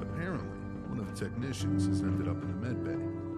Apparently, one of the technicians has ended up in the med bay.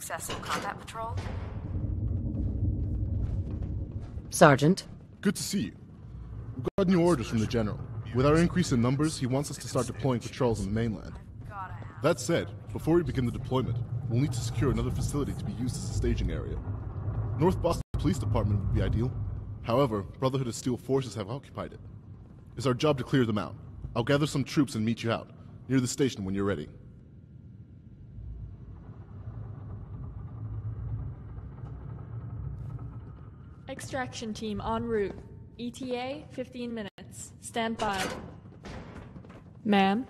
Successful combat patrol? Sergeant, Good to see you. We've got new orders from the General. With our increase in numbers, he wants us to start deploying patrols on the mainland. That said, before we begin the deployment, we'll need to secure another facility to be used as a staging area. North Boston Police Department would be ideal. However, Brotherhood of Steel forces have occupied it. It's our job to clear them out. I'll gather some troops and meet you out, near the station when you're ready. Extraction team en route. ETA 15 minutes. Stand by. Ma'am?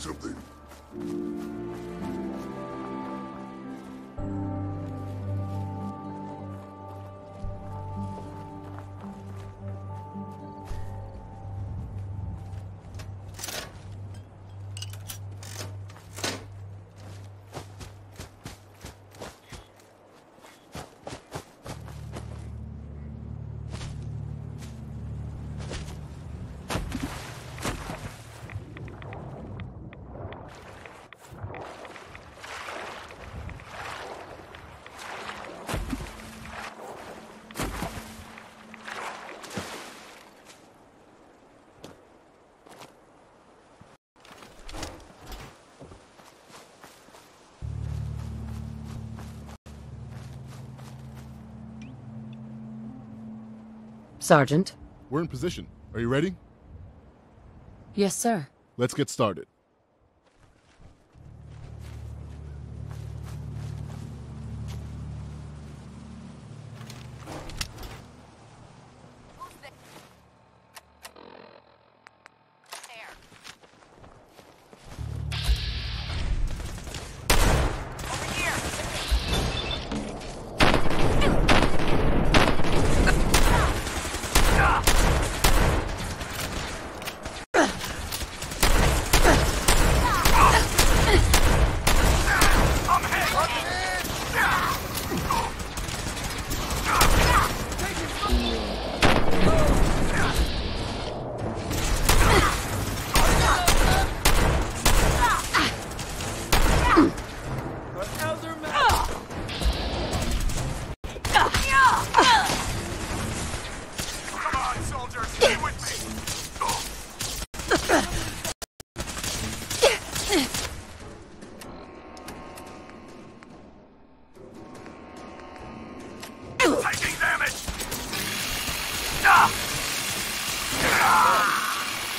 Something. Sergeant? We're in position. Are you ready? Yes, sir. Let's get started.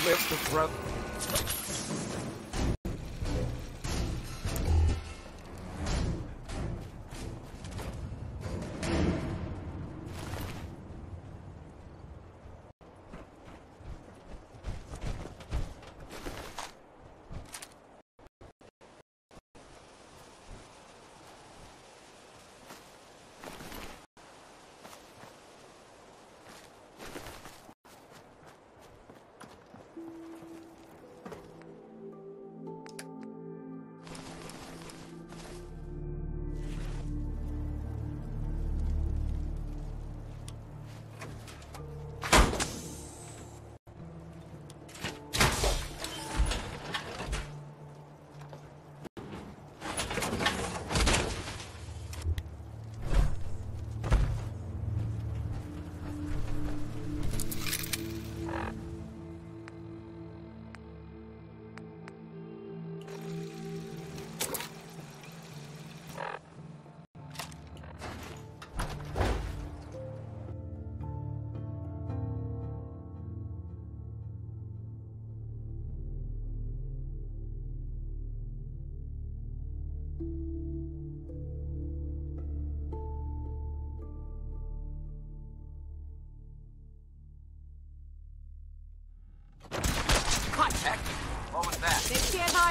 Lift the throat.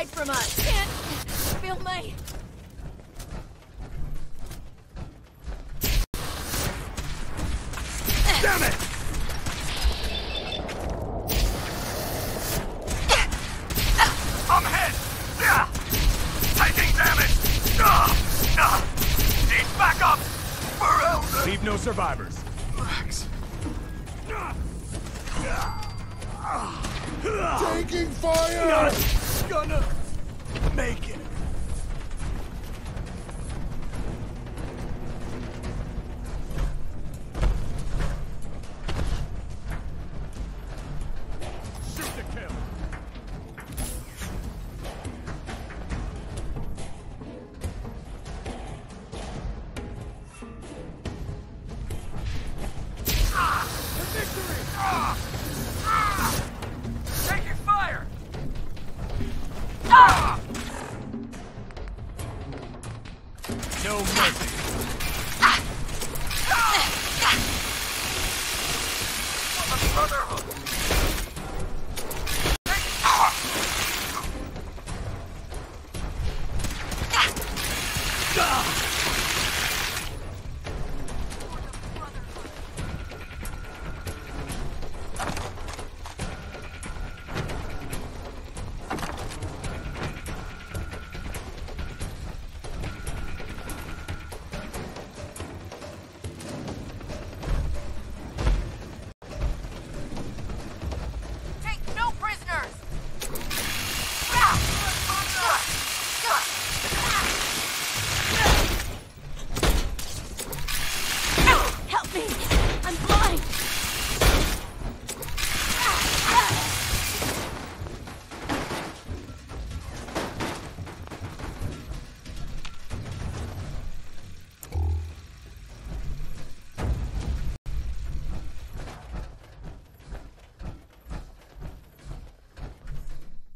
Hide from us. Can't feel me. No mercy.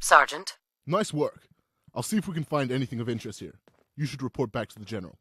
Sergeant. Nice work. I'll see if we can find anything of interest here. You should report back to the General.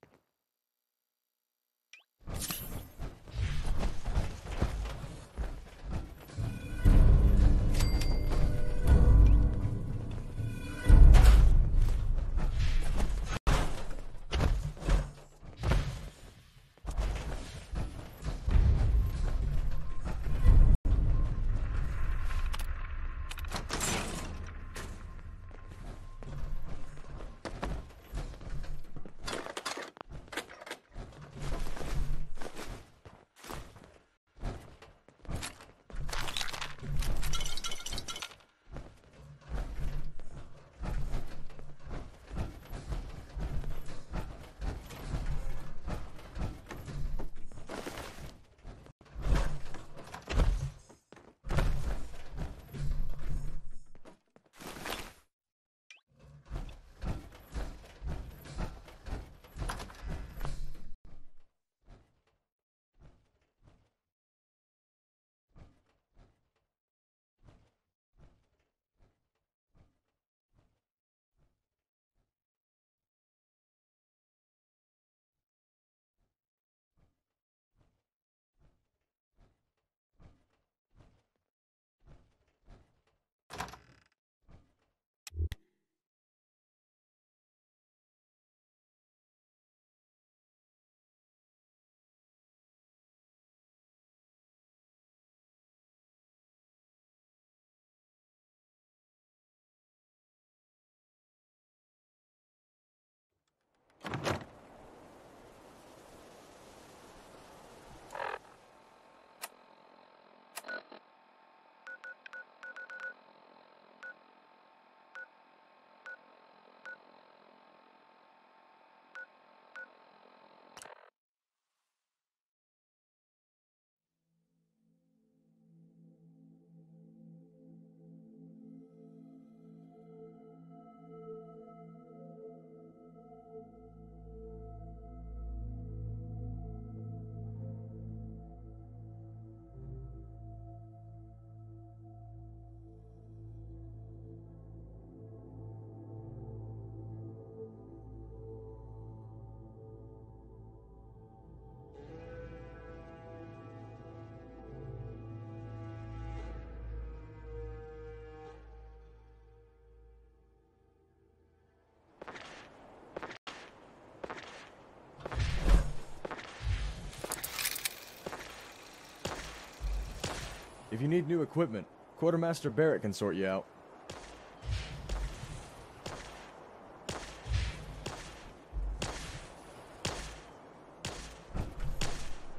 If you need new equipment, Quartermaster Barrett can sort you out.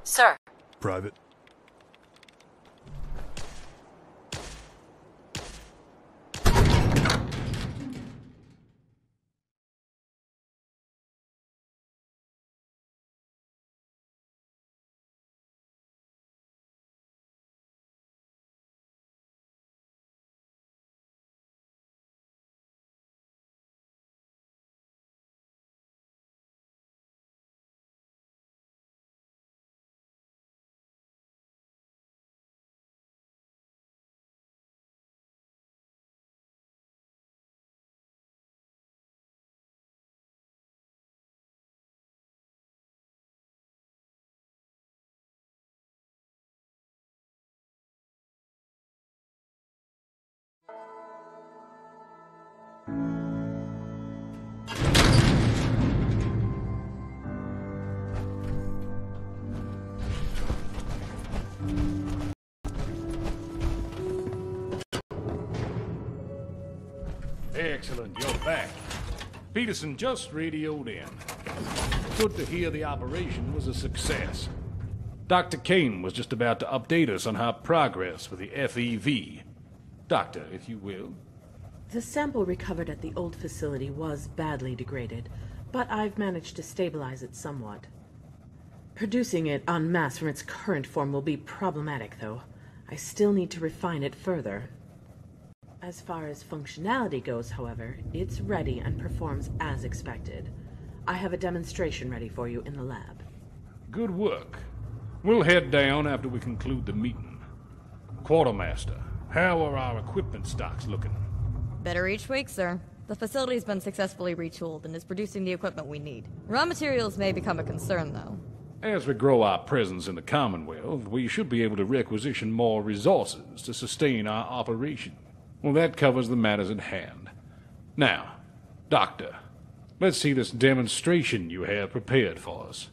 Sir. Private. Excellent, you're back. Peterson just radioed in. Good to hear the operation was a success. Dr. Kane was just about to update us on our progress with the FEV. Doctor, if you will. The sample recovered at the old facility was badly degraded, but I've managed to stabilize it somewhat. Producing it en masse from its current form will be problematic, though. I still need to refine it further. As far as functionality goes, however, it's ready and performs as expected. I have a demonstration ready for you in the lab. Good work. We'll head down after we conclude the meeting. Quartermaster, how are our equipment stocks looking? Better each week, sir. The facility's been successfully retooled and is producing the equipment we need. Raw materials may become a concern, though. As we grow our presence in the Commonwealth, we should be able to requisition more resources to sustain our operation. Well, that covers the matters at hand. Now, Doctor, let's see this demonstration you have prepared for us.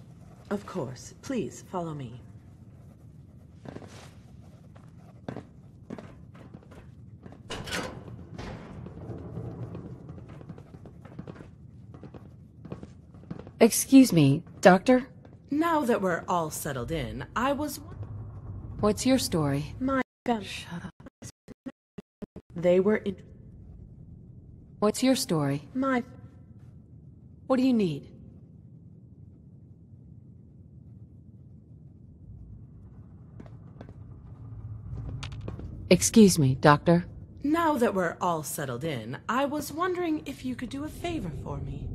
Of course. Please follow me. Excuse me, Doctor? Now that we're all settled in, I was. What's your story? My. Shut up. They were. In- What's your story? my. What do you need? Excuse me, Doctor? Now that we're all settled in, I was wondering if you could do a favor for me.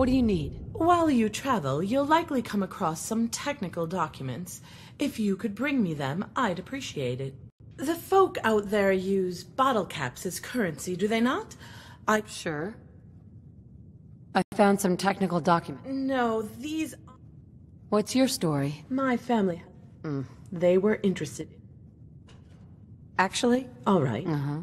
What do you need? While you travel, you'll likely come across some technical documents. If you could bring me them, I'd appreciate it. The folk out there use bottle caps as currency, do they not? I'm Sure. I found some technical document. No, these. What's your story? My family. They were interested. Actually? All right. Uh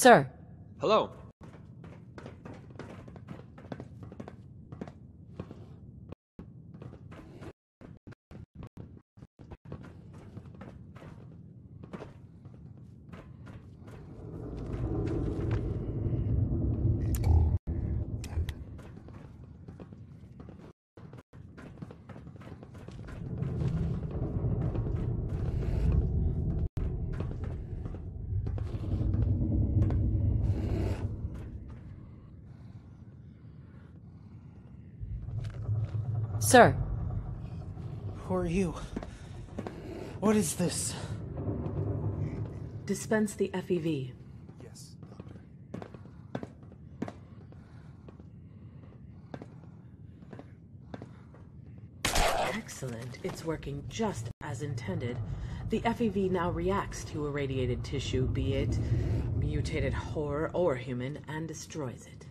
Sir, Hello. Sir, Who are you? What is this? Dispense the FEV. Yes, Excellent. It's working just as intended. The FEV now reacts to irradiated tissue, be it mutated horror or human, and destroys it.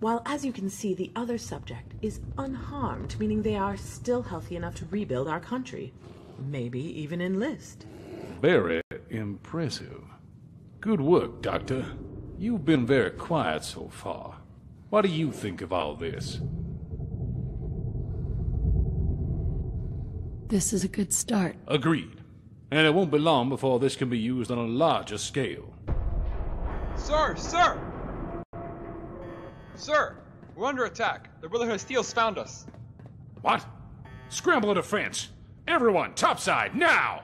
While, as you can see, the other subject is unharmed, meaning they are still healthy enough to rebuild our country. Maybe even enlist. Very impressive. Good work, Doctor. You've been very quiet so far. What do you think of all this? this is a good start. Agreed. And it won't be long before this can be used on a larger scale. Sir, sir! Sir, we're under attack. The Brotherhood of Steel's found us. What? Scramble a defense! Everyone, topside, now!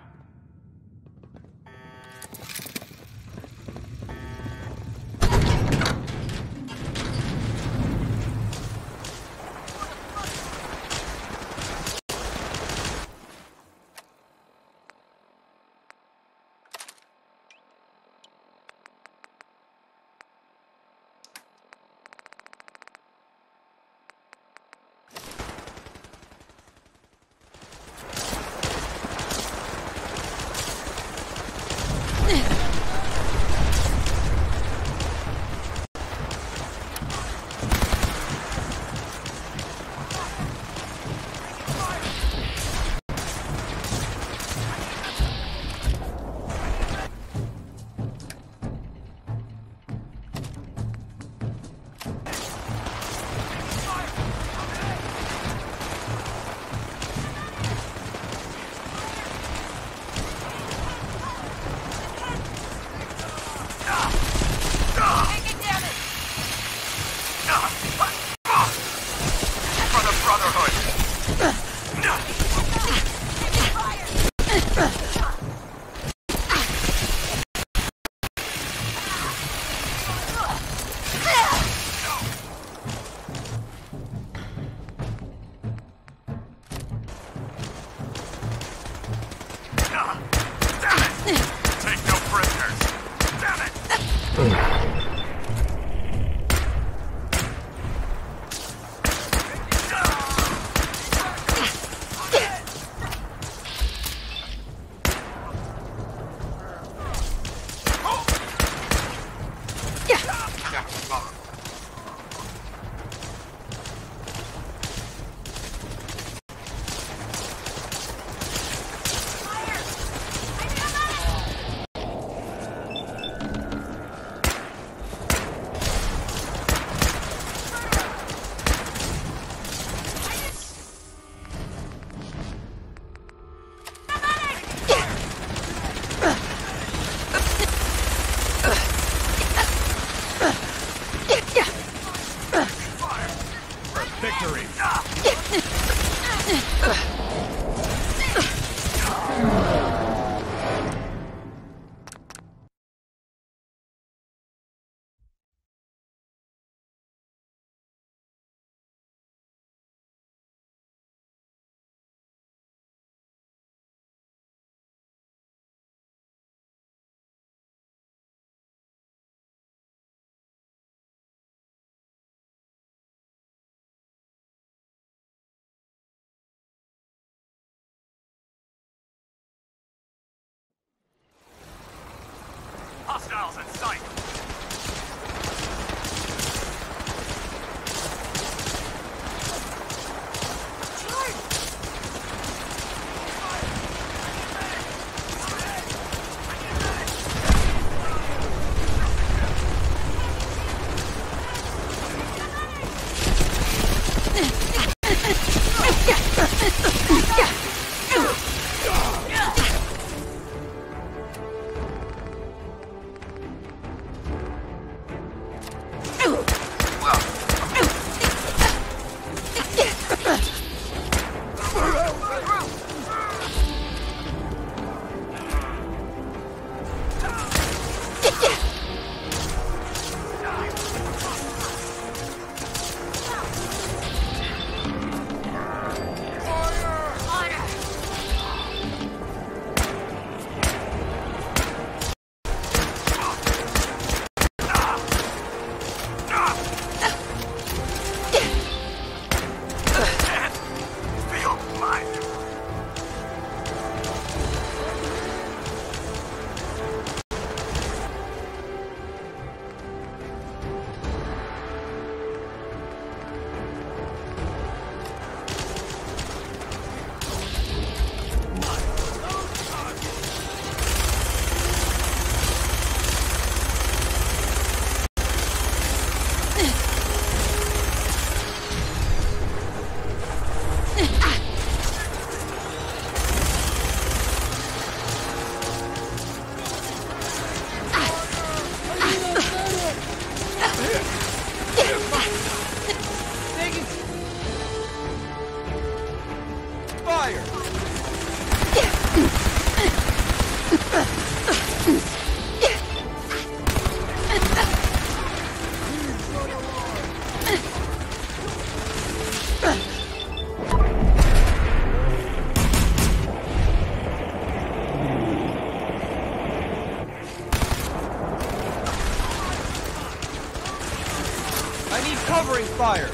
Fire!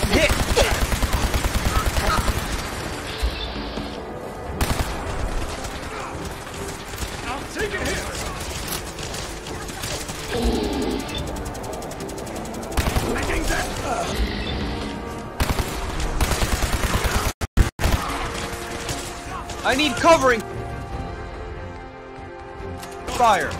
I'm hit! Taking that! Uh. I need covering fire!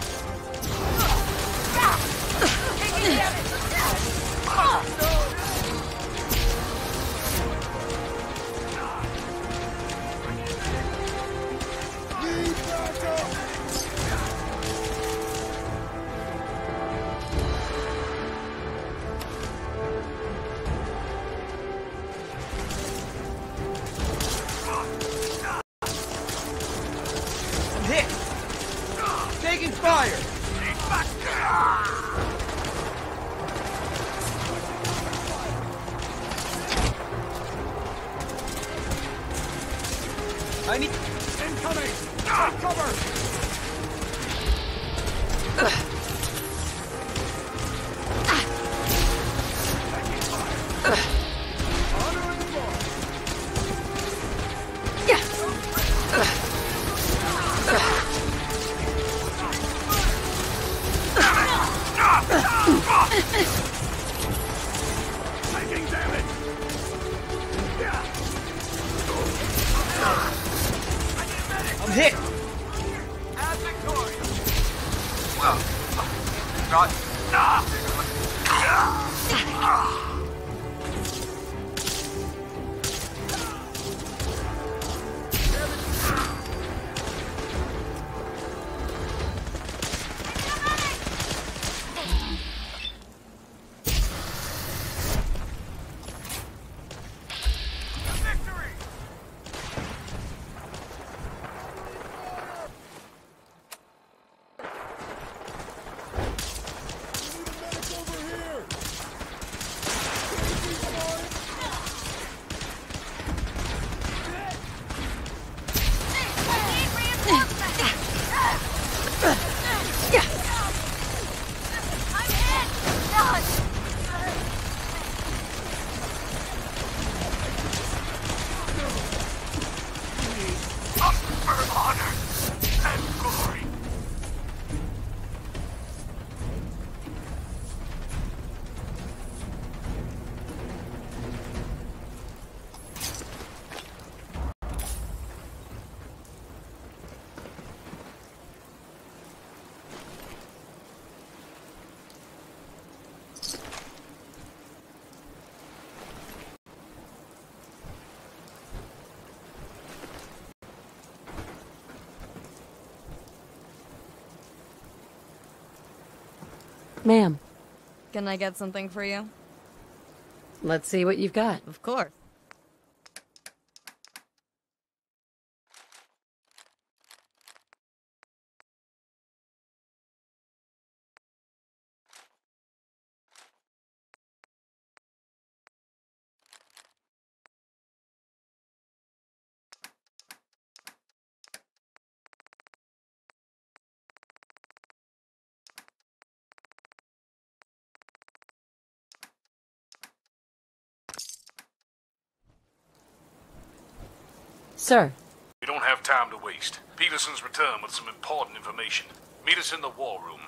Ma'am, Can I get something for you? let's see what you've got. Of course. Sir, We don't have time to waste. Peterson's returned with some important information. Meet us in the war room.